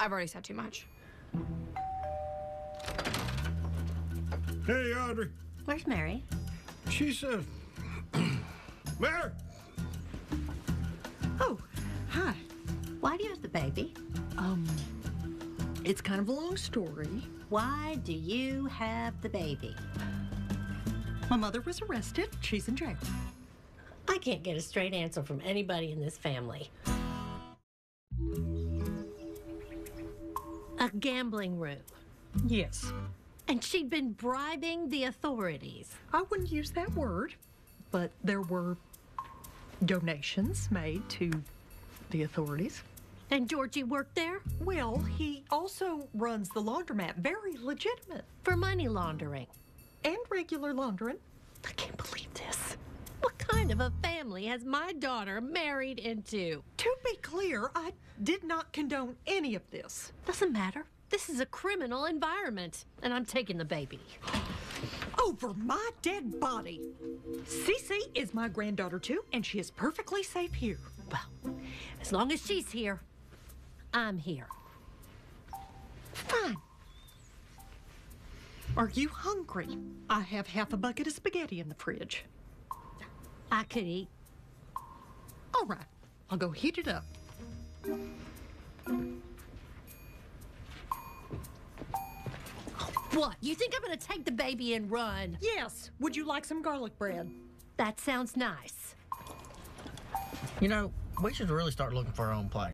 I've already said too much. Hey, Audrey. Where's Mary? She's, uh. Mary! Oh, hi. Why do you have the baby? Um, it's kind of a long story. Why do you have the baby? My mother was arrested. She's in jail. I can't get a straight answer from anybody in this family. A gambling room. Yes. And she'd been bribing the authorities. I wouldn't use that word, but there were donations made to the authorities. And Georgie worked there Well, he also runs the laundromat, very legitimate, for money laundering. and regular laundering. I can't believe kind of a family has my daughter married into? To be clear, I did not condone any of this. Doesn't matter. This is a criminal environment, and I'm taking the baby. Over my dead body. Cece is my granddaughter too, and she is perfectly safe here. Well, as long as she's here, I'm here. Fine. Are you hungry? I have half a bucket of spaghetti in the fridge. I could eat. All right, I'll go heat it up. What? You think I'm gonna take the baby and run? Yes, would you like some garlic bread? That sounds nice. You know, we should really start looking for our own place.